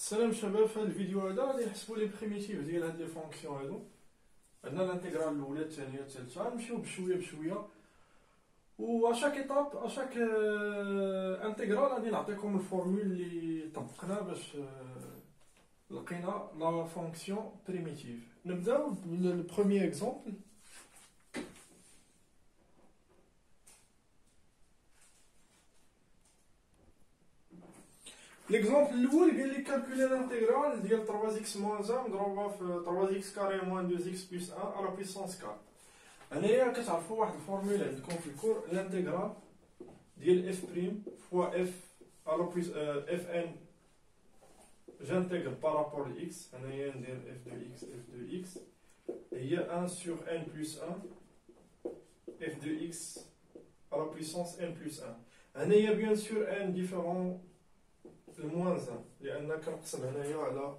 السلام شباب في هذا الفيديو هذا غادي نحسبوا لي بريميتيف ديال هاد لي فونكسيون هادو عندنا الانتيغرال الاولى الثانية الثالثه غنمشيو بشويه بشويه و اشاك ايطاب اشاك انتيغرال غادي نعطيكم الفورمول اللي طبقنا باش لقينا لا فونكسيون بريميتيف نبداو بالبروميير اكزومبل ليكزومبل الاول قال لي كالكولي الانتيغرال ديال 3 اكس موان 1 مضروبه في 3 اكس كاري موان 2 اكس بلس 1 على بيسونس 4 هنايا كتعرفوا واحد الفورمولا عندكم في الكور الانتيغرال ديال اف بريم فوا اف على بيس اف ان جانتيغر بارابور لاكس هنايا ندير اف دو اكس اف دو اكس هي 1 سور ان بلس 1 اف دو اكس على بيسونس ان بلس 1 هنايا بيان سور ان ديفيرون الموان زان لأن كنقسم هنايا على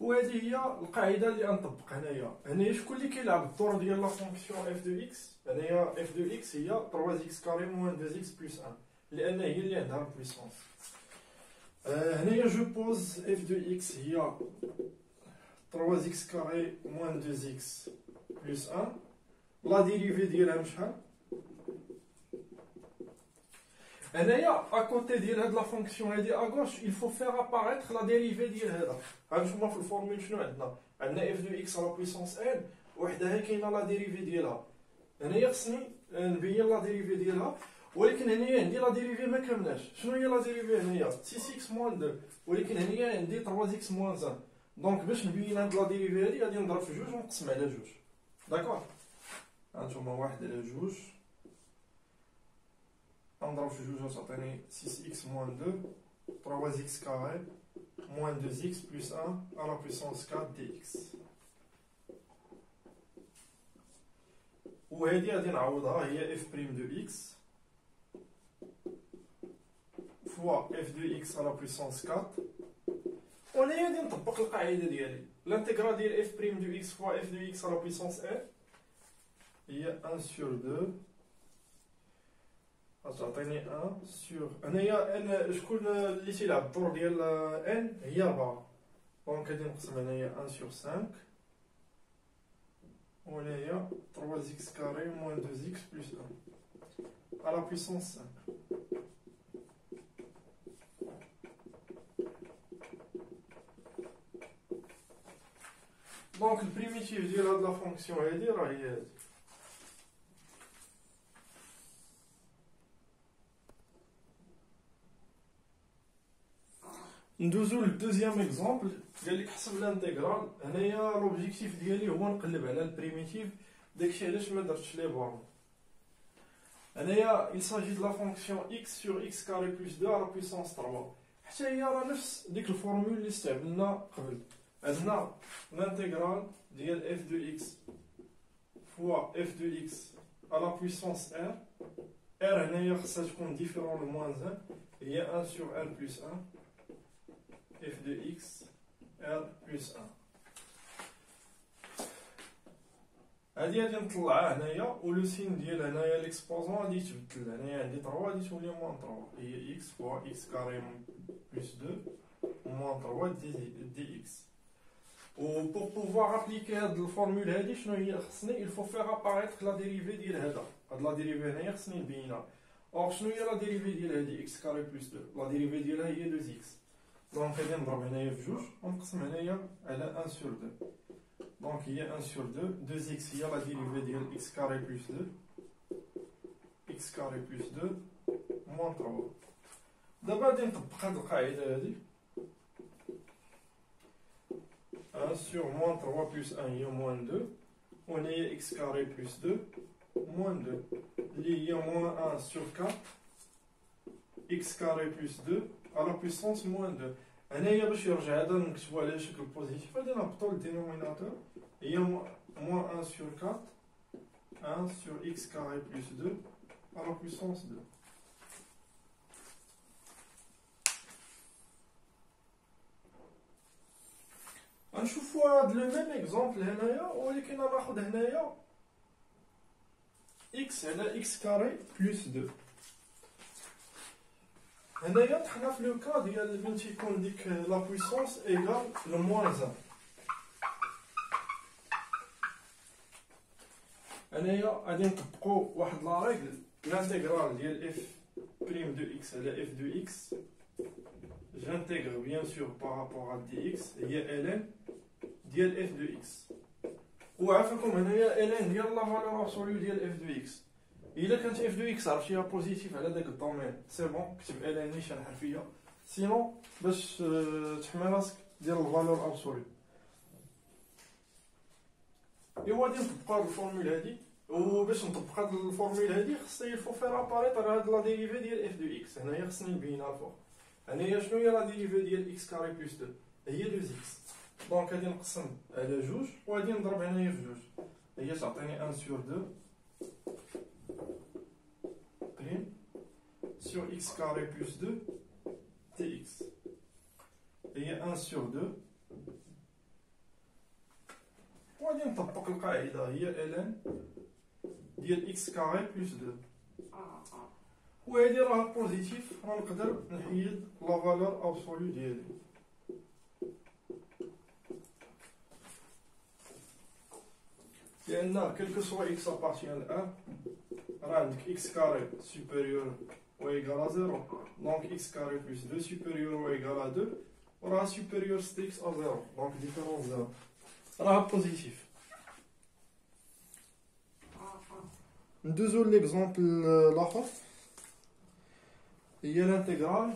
وهذه هي القاعدة اللي غنطبق هنايا. هنايا شكون اللي كيلعب الدور ديال لا فونكسيون اف دو إكس هنايا اف دو إكس هي 3 إكس كاري موان 2 إكس بلس 1 لأن هي اللي عندها البويسونس آه هنايا جو بوز اف دو إكس هي 3 إكس كاري موان 2 إكس بلس 1 لا ديريفي ديالها شحال هنايا اكوتي ديال هاد لا فونكسيون هادي اغوش faut faire apparaître la dérivée ديال هذا غنشوفوا في الفورمول شنو عندنا عندنا اف دو إكس على بويسونس ان وحدها كاينة لا ديريفي ديالها هنايا خصني نبين لا ديريفي ديالها ولكن هنايا عندي لا ديريفي ما كاملاش شنو هي لا ديريفي هنايا 6 إكس موان 2 ولكن هنايا عندي 3 إكس موان 1 دونك باش نبين هاد لا ديريفي هادي غادي نضرب في جوج ونقسم على جوج داكوغ هانتوما واحد على جوج نضرب في جوج تعطيني 6x moins 2 3x carré moins 2x plus 1 à la puissance 4 dx وهذه غادي نعوضها هي f prime de x fois f de x à la puissance 4 وهنا غادي نطبق القاعده ديالي الانتيغرال ديال f prime de x fois f de x à la puissance n هي 1 sur 2 غتعطيني 1 سور هنايا ان شكون اللي تيلعب الدور ديال ان هي 4 دونك غادي نقسم هنايا 1 سور 5 وهنايا 3 اكس كاري موان 2 اكس بلس 1 على بويسونس 5 دونك البريميتيف ديال هاد لا فونكسيون هادي راه هي هادي ندوزو للدوزيام اكزومبل قال لك حسب الانتيغرال هنايا لوبجيكتيف ديالي هو نقلب على البريميتيف داكشي علاش ما درتش لي بورن. هنايا il s'agit de la fonction x sur x carré plus 2 à la puissance 3 حتى هي راه نفس ديك الفورمول اللي استعملنا قبل. عندنا الانتيغرال ديال اف دو إكس فوا اف دو إكس على بويسونس ار ار هنايا خصها تكون ديفيرون لو موان 1 هي 1 sur r plus 1 f de x r plus 1 هادي غادي نطلعها هنايا ولو سين ديال هنايا ليكسبوزون غادي يتبدل هنايا عندي 3 غادي تولي موان 3 هي x فوا x كاري بلس 2 موان 3 دي, دي اكس و بور بوفوار ابليكي هاد الفورمول هادي شنو هي خصني il faut faire apparaître la dérivée ديال هذا هاد لا ديريفي هنايا خصني نبينها اور شنو هي لا ديريفي ديال هادي x كاري بلس 2 لا ديريفي ديالها هي 2 اكس دونك غادي نضرب هنايا في جوج ونقسم هنايا على 1 سور 2 دونك هي 1 سور 2 2 اكس هي لا ديريفي ديال اكس كاري بلس 2 اكس كاري بلس 2 موان 3 دابا غادي نطبق هاد القاعده هادي 1 sur moins 3 plus 1 هي moins 2 وهنايا x carré plus 2 moins 2 اللي هي moins 1 sur 4 x carré plus 2 à la puissance moins 2 هنايا باش يرجع هذا نكتبو على شكل بوزيتيف غادي نهبطو للدينوميناتور هي moins 1 sur 4 1 sur x carré plus 2 à la puissance 2 غنشوفو هاد لو ميم اكزومبل هنايا ولكن غناخد هنايا x على x كاري بلس 2 هنايا طحنا في لو كا ديال من تيكون ديك لا بويسونس ايغال لو موان 1 هنايا غادي نطبقو واحد لا ريغل. لانتيغرال ديال اف بريم دو إكس على اف دو إكس جانتيغر بيان سور بارابور ا دي إكس هي ال ديال اف دو إكس وعافاكم هنايا ال ديال لا فالور ابسوليو ديال اف دو إكس الا كانت اف دو إكس عرفتيها بوزيتيف على داك الدومين سي بون كتب على نيشان حرفية. سينو باش آه، تحمي راسك ديال الفالور ابسولي ايوا غادي نطبقوا هاد الفورمول هادي. وباش نطبق هاد الفورمول هادي خصني فو فير اباريتر هاد لا ديريفي ديال اف دو إكس هنايا خصني نبينها الفوق هنايا شنو هي لا ديريفي ديال إكس كاري بلس 2 هي 2 إكس دونك غادي نقسم على جوج وغادي نضرب هنايا في جوج. هي تعطيني ان سور 2 sur x carré plus 2 tx. Et il y a 1 sur 2. وغادي نطبق القاعدة هي ln ديال x كاري بلس 2 وهادي راه بوزيتيف غنقدر نحيد لا فالور ابسولو ديالي لأن كلكو سوا x appartient à 1 rang x carré supérieur ou égal à 0. Donc x carré plus 2 supérieur ou égal à 2 aura supérieur c'est x à 0. Donc différence 0. sera positif. Deuxième l'exemple là. Il y a l'intégrale.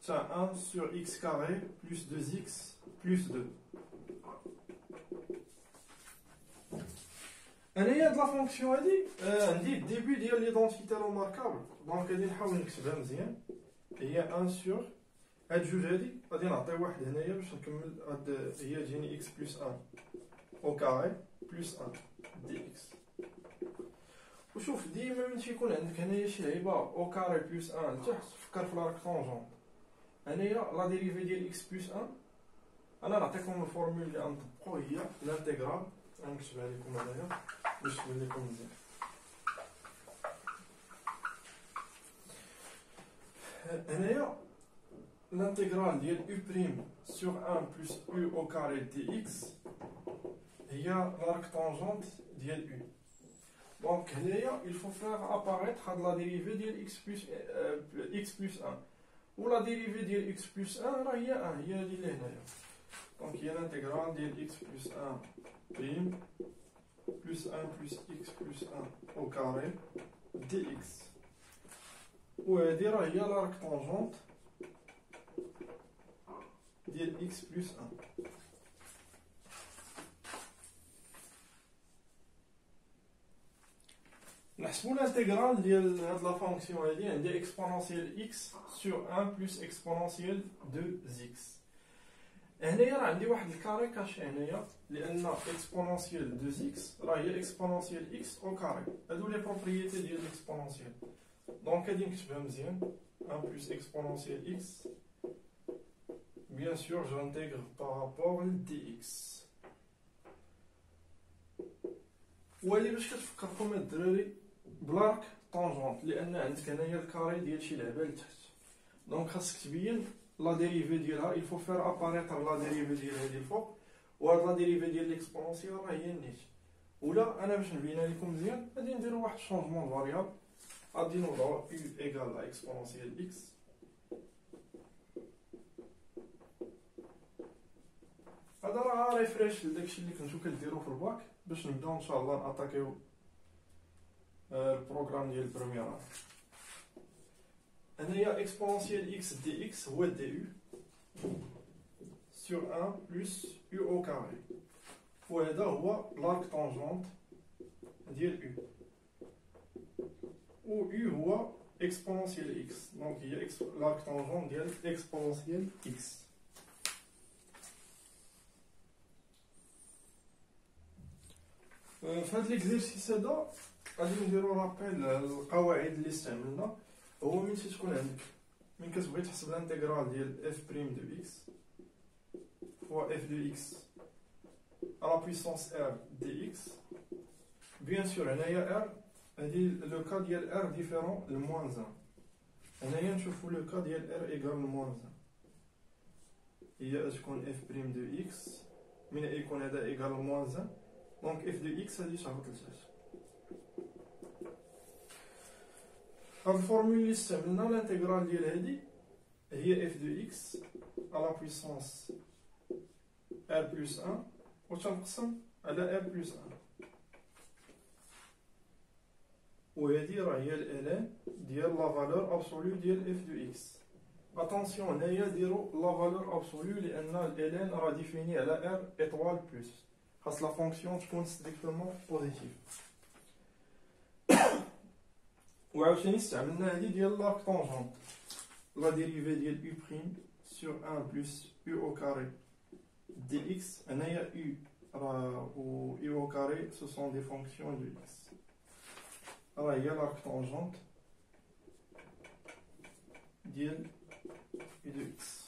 C'est 1 sur x carré plus 2x plus 2. انايا هاد لا فونكسيون هادي عندي الديبي ديال ليدونتيتي روماركابل دونك غادي نحاول نكتبها مزيان. هي ان سور هاد جوج هادي غادي نعطي واحد هنايا باش نكمل. هاد هي تجيني إكس بلس ان أو كاري بلس ان دي إكس وشوف ديما من تيكون عندك هنايا شي لعيبة أو كاري بلس ان لتحت فكر في لاكتونجون هنايا لا ديريفي ديال إكس بلس ان أنا نعطيكم الفورمول اللي غنطبقو هي لانتيغرال غنكتبها لكم هنايا. D'ailleurs, l'intégrale de U' sur 1 plus U au carré dx, il y a l'arc tangente de U. Donc, il faut faire apparaître la dérivée de x plus, euh, x plus 1. Ou la dérivée de x plus 1, il y a 1, il y a Donc, il y a l'intégrale de x plus 1 plus 1 plus x plus 1 au carré dx وهذه راه هي لارك طونجونت ديال x plus 1 نحسبو الانتيغرال ديال هاد لا فونكسيون هادي عندي اكسبونونسيال x sur 1 plus exponentielle de x هنايا راه عندي واحد الكاري كاشي هنايا لأن اكسبونونسيال دو إكس راه هي اكسبونونسيال إكس أو كاري هادو لي بروبريتي ديال الاكسبونونسيال دونك غادي نكتبها مزيان. 1 بلس اكسبونونسيال إكس بيان سور جانتيغر بارابور دي إكس ولي باش كتفكركم الدراري بلاك طونجونت لأن عندك هنايا الكاري ديال شي لعبة لتحت. دونك خاصك تبين لا ديريفي ديالها il faut faire apparaître لا ديريفي ديال هادي الفوق وهاد لا ديريفي ديال ليكسبونونسيال راه هي النيت ولا أنا باش نبينها لكم مزيان غادي نديرو واحد الشونجمون فاريابل غادي نوضعو u ايكال لا اكسبونونسيال إكس هذا راه ريفريش لداكشي اللي كنتو كديرو في الباك باش نبداو ان شاء الله ناتاكيو البروغرام ديال البروميير هنايا اكسبونونسيال اكس دي اكس هو دي يو sur 1 plus u au carré وهذا هو l'arc tangente ديال u و u هو exponentiel x دونك هي l'arc tangente ديال exponentiel x في هذا ليكزيرسيس هذا غادي نديرو رابيل القواعد اللي استعملنا هو من فين تكون عندك؟ من كتبغي تحسب الانتيغرال ديال اف بريم دو إكس فوا اف دو إكس على بويسونس ار دي إكس بيان سور هنايا ار هادي لو كا ديال ار ديفيرون لموان زان هنايا نشوفو لو كا ديال ار ايكال لموان زان هي تكون اف بريم دو إكس من يكون هذا ايكال لموان زان دونك اف دو إكس هادي تهبط لتحت هاد الفورمول اللي استعملنا لانتيغرال ديال هادي هي اف دو اكس على بويسونس ار بلس 1 و تنقسم على ار بلس 1 وهادي راه هي الالان ديال لا فالور ابسولو ديال اف دو اكس اتونسيون هنايا ديرو لا فالور ابسولو لان الالان راه ديفيني على ار ايطوال بلس خاص لا فونكسيون تكون ستريكتومون بوزيتيف وعاوتاني استعملنا هادي ديال لاك طونجونت لا ديريفي ديال يو بريم سور 1 بلس يو او كاري دي اكس هنايا يو راه و يو او كاري سو سون دي فونكسيون دو اكس راه هي لاك طونجونت ديال يو دو اكس